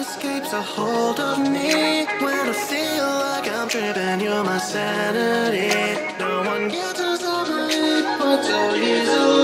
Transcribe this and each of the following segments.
escapes a hold of me. When I feel like I'm tripping, you're my sanity. No one gets us, believe, but so easily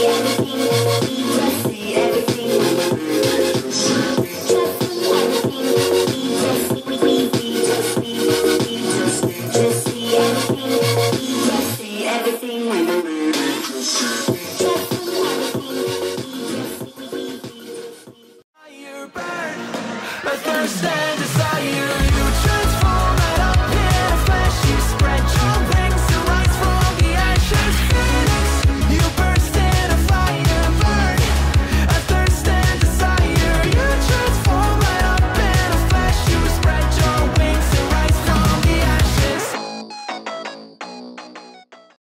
the end.